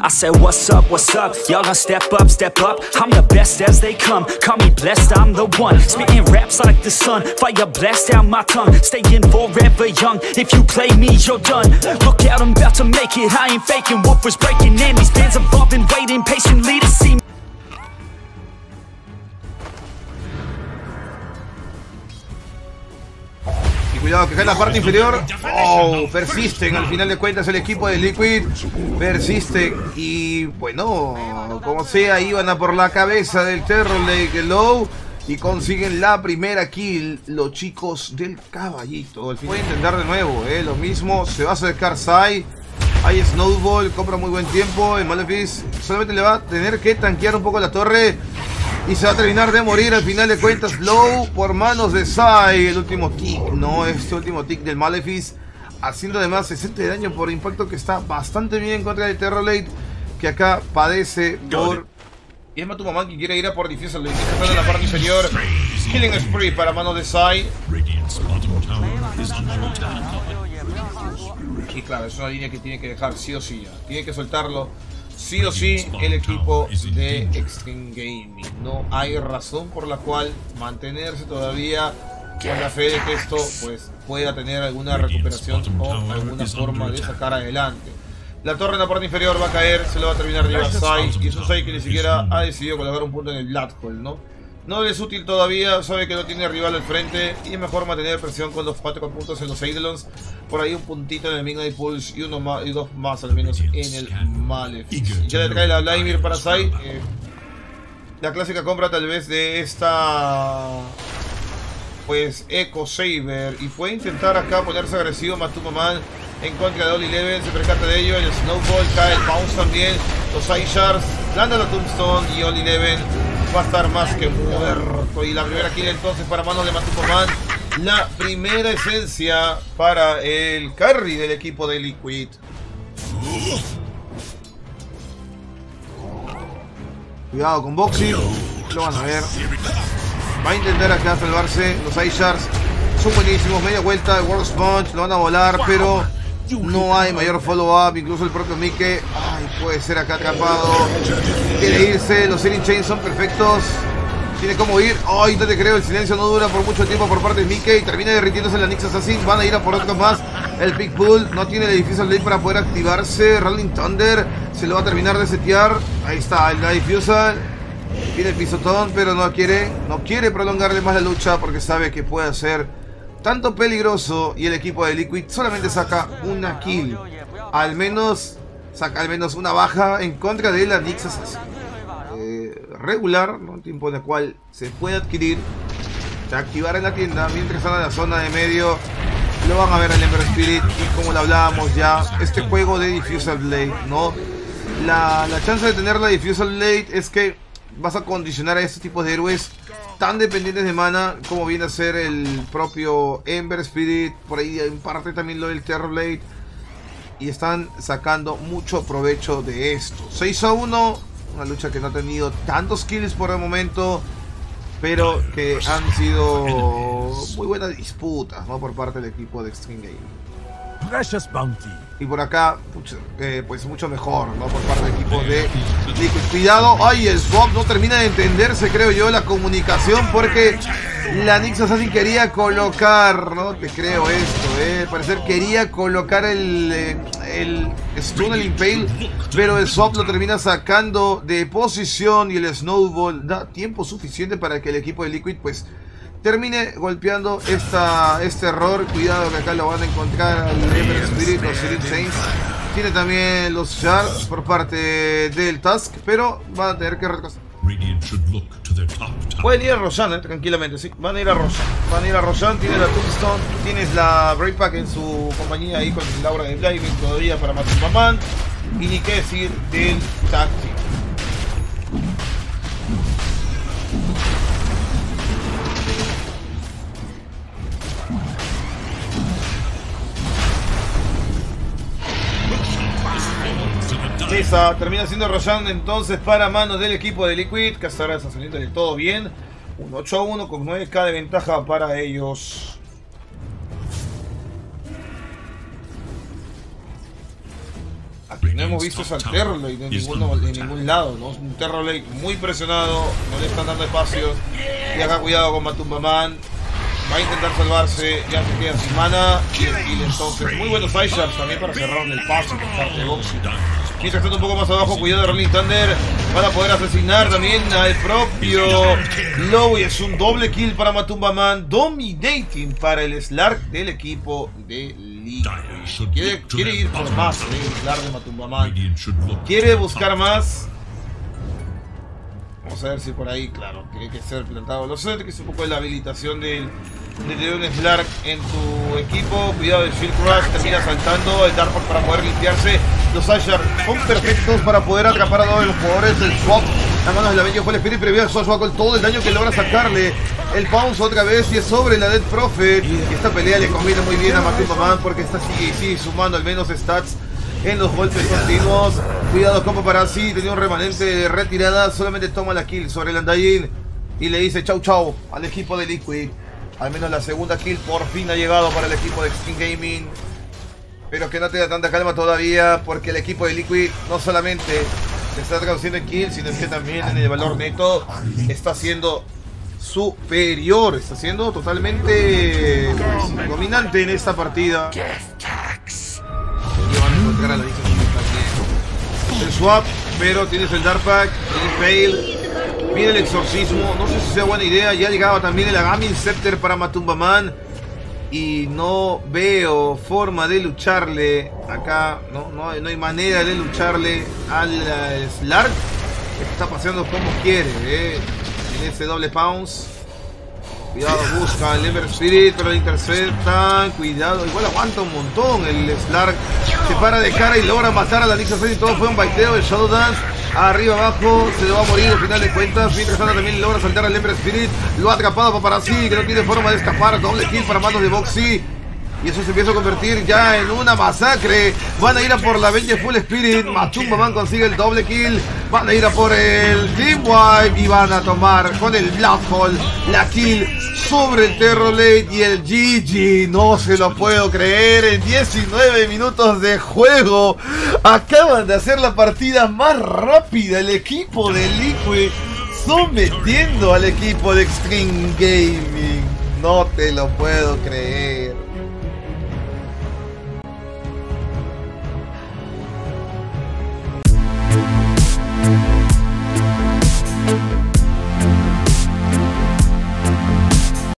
I said, What's up, what's up? Y'all gonna step up, step up. I'm the best as they come. Call me blessed, I'm the one. Spitting raps like the sun. Fire blast down my tongue. Staying forever young. If you play me, you're done. Look out, I'm about to make it. I ain't faking. Wolf was breaking in. These bands have all been waiting patiently to see me. Cuidado que acá en la parte inferior. Oh, persisten. Al final de cuentas el equipo de Liquid persiste. Y bueno, como sea, iban a por la cabeza del Terror Lake Low. Y consiguen la primera kill los chicos del caballito. Puede intentar de nuevo, eh. Lo mismo, se va a acercar Sai. Hay Snowball, compra muy buen tiempo. El Malefice solamente le va a tener que tanquear un poco la torre. Y se va a terminar de morir al final de cuentas Low por manos de Sai El último tick, no, este último tick del Malefice Haciendo además 60 de daño por impacto que está bastante bien contra el Terrorlate Que acá padece por... Y es Matumamán que quiere ir a por Diffusal Late Está en la parte inferior. Killing Spree para manos de Sai Y claro, es una línea que tiene que dejar sí o sí ya. Tiene que soltarlo sí o sí el equipo de Extreme Gaming. No hay razón por la cual mantenerse todavía con la fe de que esto pues, pueda tener alguna recuperación o alguna forma de sacar adelante. La torre en la parte inferior va a caer, se lo va a terminar de Sai y es un Sai que ni siquiera ha decidido colocar un punto en el Black Hole, ¿no? No es útil todavía, sabe que no tiene rival al frente y es mejor mantener presión con los 4 puntos en los Eidolons. Por ahí un puntito en el Midnight Pulse y, uno más, y dos más al menos en el Malefic. Ya le trae la Vladimir para Sai. Eh, la clásica compra tal vez de esta pues Echo Saber y puede intentar acá ponerse agresivo Matumaman en contra de Oli Leven, se percata de ello, el Snowball cae, el Bounce también, los Shards, landa la Tombstone y Oli Leven va a estar más que muerto. Y la primera kill entonces para manos de Matupoman. La primera esencia para el carry del equipo de Liquid. Cuidado con Boxing. Lo van a ver. Va a intentar acá salvarse. Los Shards son buenísimos. Media vuelta de World Sponge. Lo van a volar, pero no hay mayor follow-up, incluso el propio Mike ay, puede ser acá atrapado. Quiere irse, los Searing Chains son perfectos. Tiene como ir. Ay, no te creo, el silencio no dura por mucho tiempo por parte de Mickey. Termina derritiéndose la Nix Assassin. Van a ir a por otro más. El Big Bull no tiene el edificio ley para poder activarse. Rolling Thunder se lo va a terminar de setear. Ahí está, el Diffusal. Tiene el pisotón, pero no quiere, no quiere prolongarle más la lucha porque sabe que puede hacer tanto peligroso y el equipo de Liquid solamente saca una kill. Al menos saca al menos una baja en contra de la Nix eh, regular, ¿no? tiempo en el cual se puede adquirir, se activar en la tienda mientras están en la zona de medio. Lo van a ver en Ember Spirit y como lo hablábamos ya, este juego de Diffusal Blade, ¿no? La, la chance de tener la Diffusal Blade es que vas a condicionar a este tipo de héroes tan dependientes de mana como viene a ser el propio Ember Spirit, por ahí en parte también lo del Terrorblade. Y están sacando mucho provecho de esto. 6 a 1, una lucha que no ha tenido tantos kills por el momento, pero que han sido muy buenas disputas ¿no? por parte del equipo de Extreme Game. Precious Bounty. Y por acá, eh, pues mucho mejor, ¿no? Por parte del equipo de Liquid. Cuidado, ay, el swap no termina de entenderse, creo yo, la comunicación, porque la Nix Assassin quería colocar, no te creo esto, eh. Parecer quería colocar el, eh, el stun, el impale, pero el swap lo termina sacando de posición y el snowball da tiempo suficiente para que el equipo de Liquid, pues termine golpeando esta, este error. Cuidado que acá lo van a encontrar al Ember Spirit, los Spirit Saints. Tiene también los Shards por parte del Task, pero van a tener que retrasar. Pueden ir a Roshan, eh, tranquilamente, sí. Van a ir a Roshan. Van a ir a Roshan, tiene la Tombstone, tienes la Breakpack en su compañía ahí con Laura de Blaving todavía para matar Man. Y ni qué decir del Tactic. Esa termina siendo Roshan entonces para manos del equipo de Liquid, que está saliendo de todo bien. Un 8 a 1 con 9k de ventaja para ellos. Aquí no hemos visto esa Terrorblade en, ninguno, en ningún lado, ¿no? Un Terrorblade muy presionado, no le están dando espacios. Y acá cuidado con Matumbaman. Va a intentar salvarse, ya se queda sin mana. Y, entonces, muy buenos Shards también para cerrar el paso por parte de Boxy. Mientras tanto, un poco más abajo, cuidado de Rolling Thunder para poder asesinar también al propio Low. Y es un doble kill para Matumbaman. Dominating para el Slark del equipo de Quiere, quiere ir por más, el Slark de Matumbaman. Quiere buscar más. Vamos a ver si por ahí, claro, tiene que ser plantado. Lo sé que es un poco de la habilitación del, de Leon Slark en tu equipo. Cuidado del Shield Crush, termina saltando el Dark para poder limpiarse. Los Asher son perfectos para poder atrapar a todos los jugadores. El Swap, la mano de la Bello fue el Spirit previo a con todo el daño que logra sacarle. El Pounce otra vez y es sobre la Dead Prophet. Y esta pelea le conviene muy bien a Martin Maman porque está sigue, sigue sumando al menos stats en los golpes continuos. Cuidado, como para sí, tenía un remanente de retirada. Solamente toma la kill sobre el Andain y le dice chau chau al equipo de Liquid. Al menos la segunda kill por fin ha llegado para el equipo de Extreme Gaming. Pero que no tenga tanta calma todavía porque el equipo de Liquid no solamente está traduciendo en kills, sino que también en el valor neto está siendo superior. Está siendo totalmente dominante en esta partida. El swap, pero tienes el Dark Pack, el Fail, viene el exorcismo, no sé si sea buena idea, ya llegaba también el Agami Scepter para Matumbaman y no veo forma de lucharle acá, no, no, hay manera de lucharle al Slark, está paseando como quiere, eh, en ese doble pounce. Cuidado, busca el Ever Spirit, pero interceptan. Cuidado, igual aguanta un montón. El Slark se para de cara y logra matar a la Nixon y todo fue un baiteo de Shadow Dance. Arriba abajo, se va a morir al final de cuentas. Mientras tanto también logra saltar al Ember Spirit. Lo ha atrapado para sí, que no tiene forma de escapar. Doble kill para manos de Boxy. Y eso se empieza a convertir ya en una masacre. Van a ir a por la Belle Full Spirit. Machumba consigue el doble kill. Van a ir a por el Team Wipe. Y van a tomar con el Black Hole la kill sobre el Terrorblade y el GG. No se lo puedo creer. En 19 minutos de juego acaban de hacer la partida más rápida. El equipo de Liquid sometiendo al equipo de Extreme Gaming. No te lo puedo creer.